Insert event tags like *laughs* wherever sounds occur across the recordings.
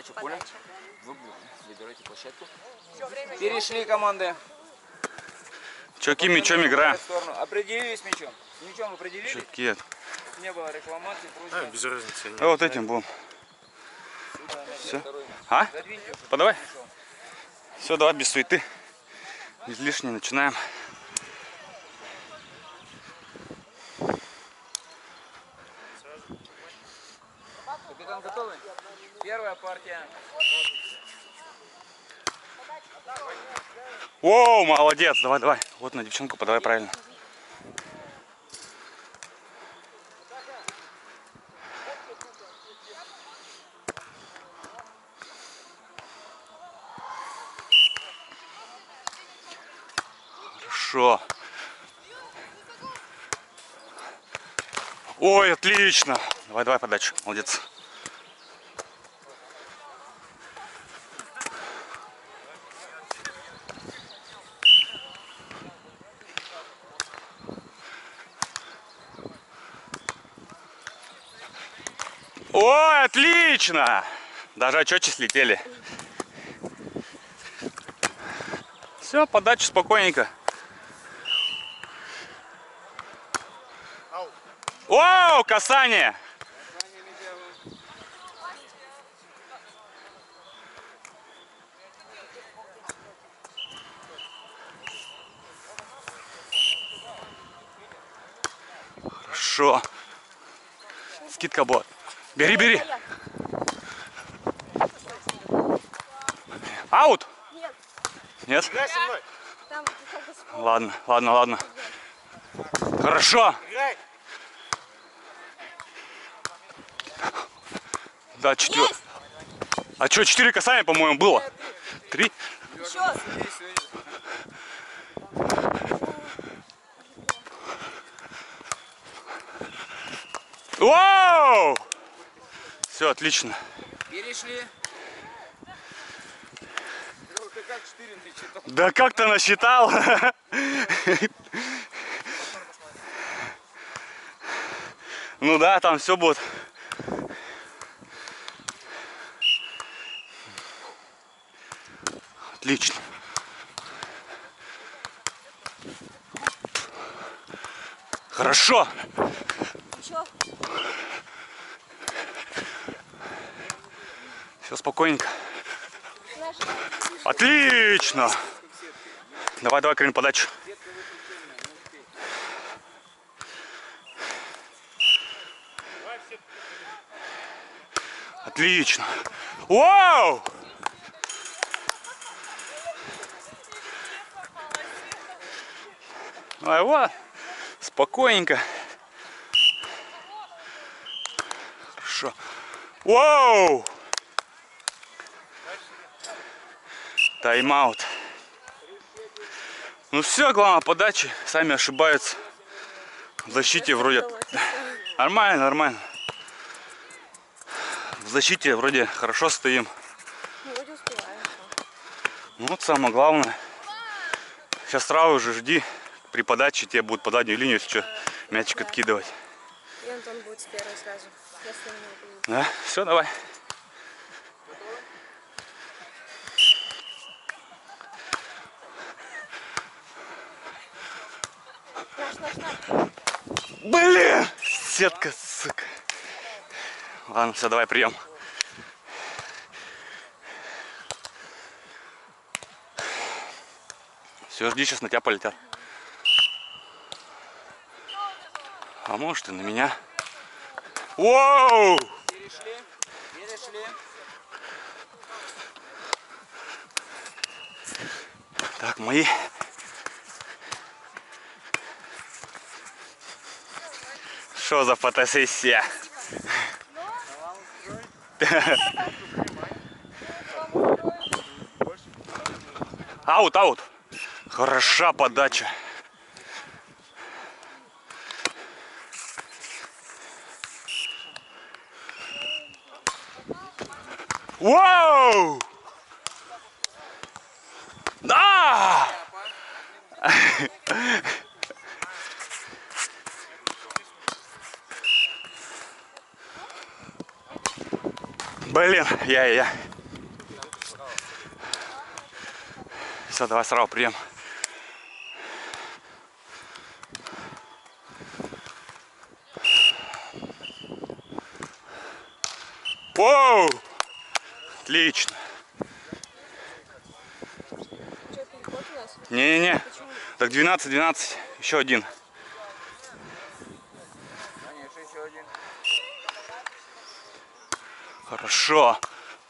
Подача поля. Вы выбираете площадку. Перешли команды. Че, каким мячом сторону. Определились мячом. Мячом определились. Чекет. Не было рекламации. А, Просьба. без разницы. А вот этим будем. Второй. А? Подавай. Все, давай без суеты. Излишне начинаем. Капитан готовы? Первая партия. О, молодец. Давай, давай. Вот на девчонку подавай правильно. Хорошо. Ой, отлично. Давай, давай подачу. Молодец. Ой, отлично! Даже очечи слетели. Все, подачу спокойненько. О, касание! Хорошо. Скидка будет. Бери, бери. Аут? Нет, Нет? Играй со мной. Ладно, ладно, ладно. Хорошо. Играй. Да, четвер... А что, четыре касания, по-моему, было? Три? Еще. Вау! Все, отлично. Перешли. Ты как 4 насчитал? Да как ты насчитал? Ну да, там все будет. Отлично. Хорошо. Все спокойненько. Отлично. Давай, давай, Карин, подачу. Отлично. Вау! Давай, вот. Спокойненько. Хорошо. Вау! Тайм-аут. Ну все, главное, подачи. Сами ошибаются. В защите вроде... Нормально, нормально. В защите вроде хорошо стоим. ну, вот самое главное. Сейчас сразу же жди. При подаче тебе будут по дальнюю линию, если что, мячик откидывать. И Антон будет с первой сразу. Да? Все, давай. Наш, наш, наш. Блин! Сетка, сука. Ладно, все, давай, прием. Все, жди, сейчас на тебя полетят. А может и на меня. Воу! Перешли. Перешли. Так, мои. Что за фотосессия? Аут, аут. Хороша подача. Вау! Да! Блин, я, я. Все, давай сразу прием. Воу! Отлично. Не-не-не. Так 12-12. Еще один. Хорошо.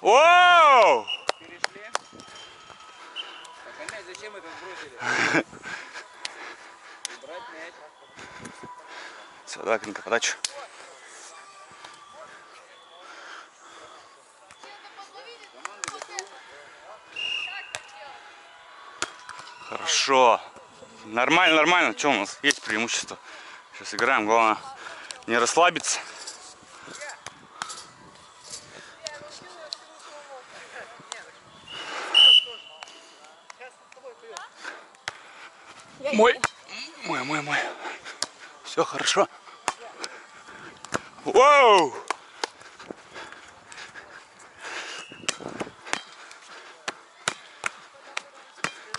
Воу! Перешли. Все, давай, Кринка, подачу. Хорошо. Нормально, нормально. Что у нас? Есть преимущество. Сейчас играем. Главное не расслабиться. Я- Мой. Мой, мой, мой. Все хорошо. Воу!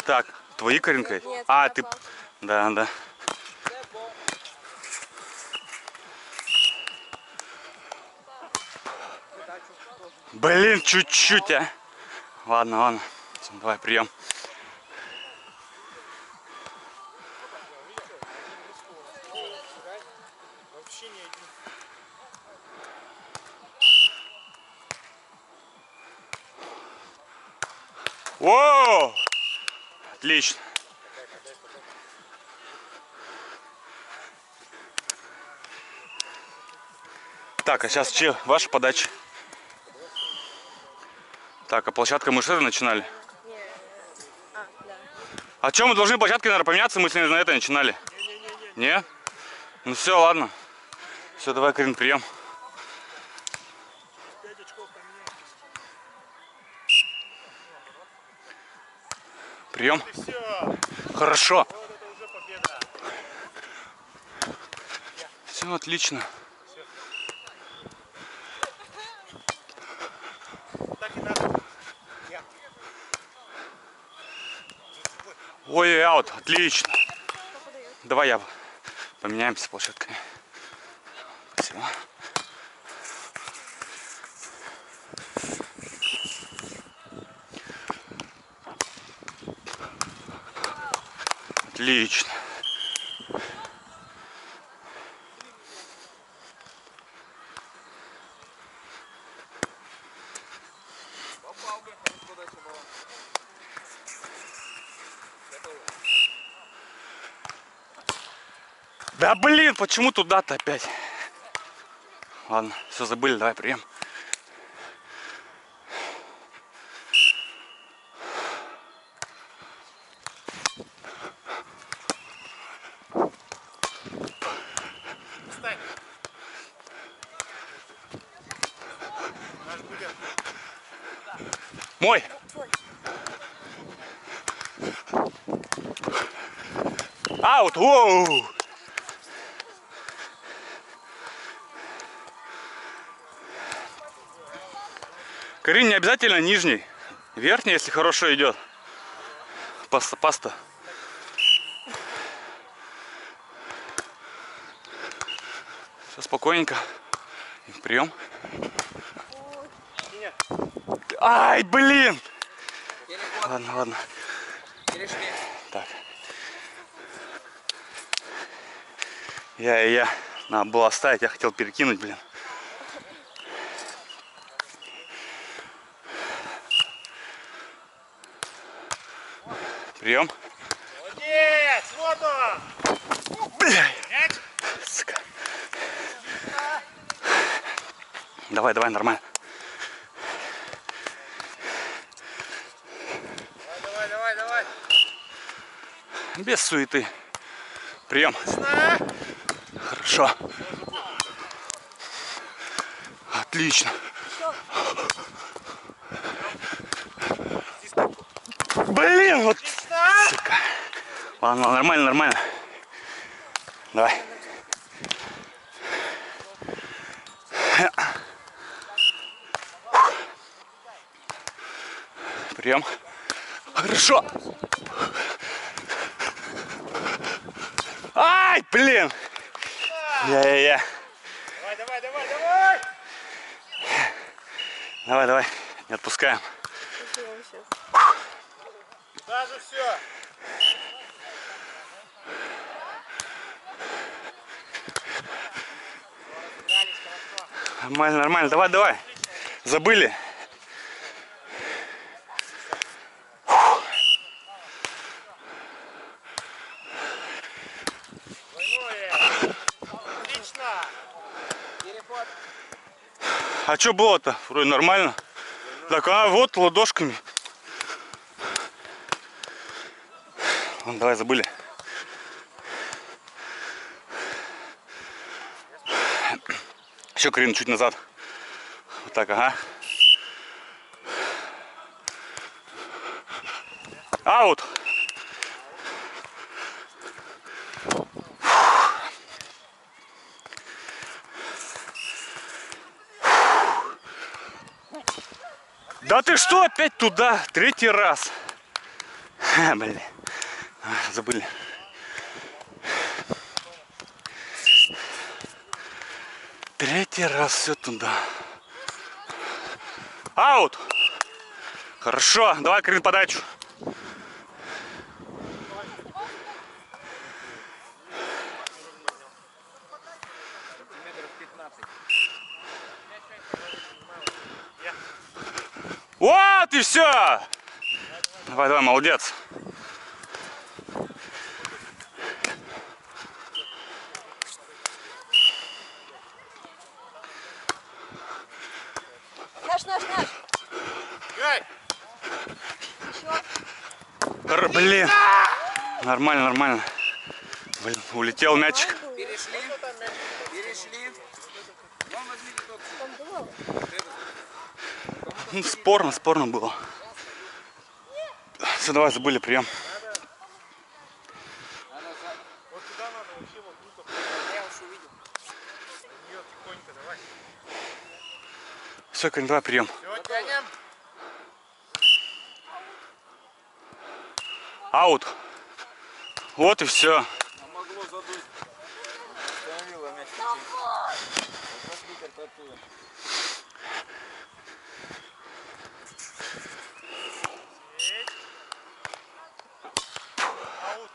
Так, твои? Нет, А, ты... Да, да. Блин, чуть-чуть, а. Ладно, ладно. Давай, прием. Воу! Отлично. Так, а сейчас че? Ваша подача. Так, а площадка мы этой начинали? А, да. Чем мы должны площадкой, наверное, поменяться? Мы с ней на этой начинали. Не? Ну все, ладно. Все, давай, Карин, прием. Прием. Хорошо. Все отлично. Ой, аут, отлично. Давай я поменяемся площадками. Отлично. Да блин, почему туда-то опять? Ладно, все забыли, давай прием. Мой. Аут, воу. Карин не обязательно нижний. Верхний, если хорошо идет. Паста, паста. Все спокойненько. И Прием. Ай, блин! Переход. Ладно, ладно. Перешли. Так. Я и я. Надо было оставить, я хотел перекинуть, блин. Прием. Молодец! Вот он! Бля. Мяч? Сука. Давай, давай, нормально. Давай, давай, давай. Без суеты. Прием. Хорошо. Отлично. Блин, вот! Сука. Ладно, нормально, нормально. Давай. Прием. Хорошо. Ай, блин. Я-я-я. Давай, давай, давай, давай! Давай, давай. Не отпускаем. Даже все. Нормально, нормально. Давай, давай. Забыли. А что было-то? Вроде нормально. Так, а вот ладошками. Давай, забыли. Еще Карин чуть назад. Вот так, ага. Аут. Да ты что опять туда? Третий раз. Ха, блин. А, Забыли. Третий раз все туда. Аут. Хорошо. Давай, Карин, подачу. Вот и все. Давай, давай, молодец. Наш, наш, наш. Играй. Р- Блин. Нормально, нормально. Блин, улетел мячик. Перешли. Перешли. Там было? Ну, спорно, спорно было. Все, давай, забыли прием. Давай. Все, Карин, давай прием. Аут. Вот и все. Остановила мяч. чуть-чуть. Пошли температуру. Аут.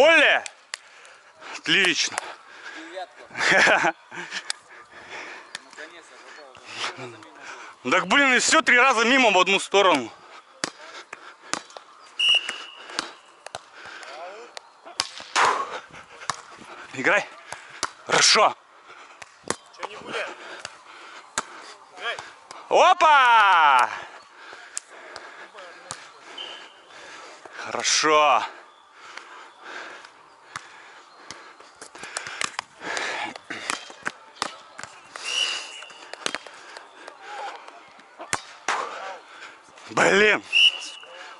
Поле. Отлично. *laughs* Так, блин, и все три раза мимо в одну сторону. Играй. Хорошо. Опа! Хорошо. Блин.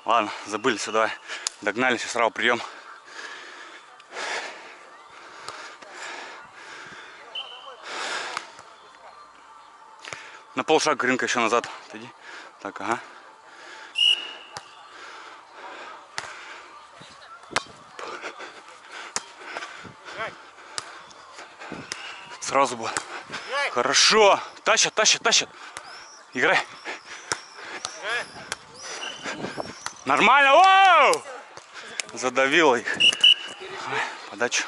Ладно, забыли сюда. Догнали, сейчас сразу прием. На полшага рынка еще назад. Отойди. Так, ага. Сразу бы. Хорошо. Тащат, тащат, тащат. Играй. Нормально. Воу! Задавила их. Подачу.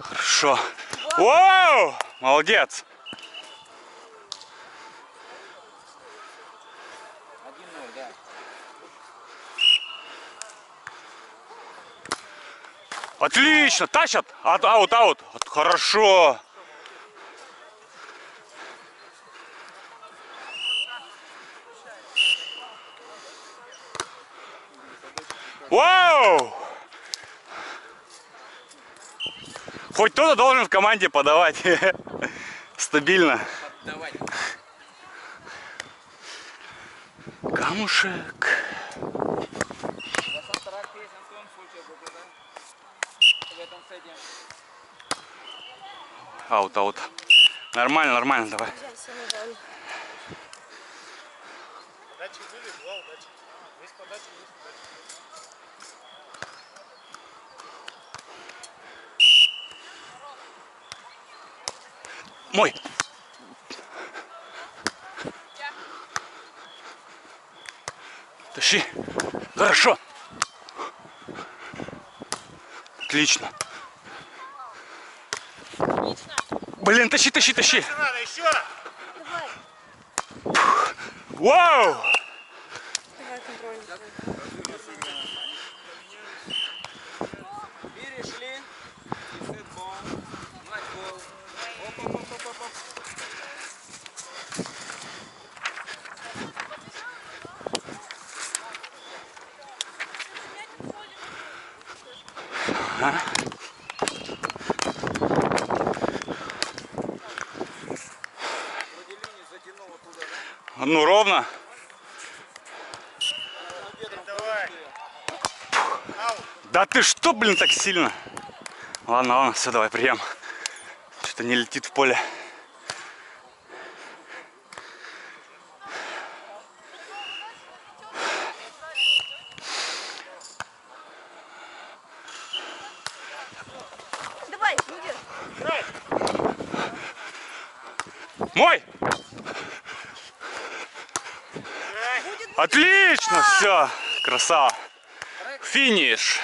Хорошо. Воу! Молодец. Отлично. Тащат. Ат- Аут, аут. Хорошо. Вау! Хоть кто-то должен в команде подавать. *laughs* Стабильно. Давай. Камушек. Аут, аут. Нормально, нормально, давай. Мой. Тащи. Хорошо. Отлично. Блин, тащи, тащи, тащи. Дальше надо, еще раз. Давай. Вау! Давай контроль. Перешли. И сетбол. Матчбол. Оп-оп-оп-оп-оп. Вроде линию затянуло туда, да? Ну, ровно. Да ты что, блин, так сильно? Ладно, ладно, все, давай, прием. Что-то не летит в поле. Давай, будет. Играй. Мой! Красава. Финиш.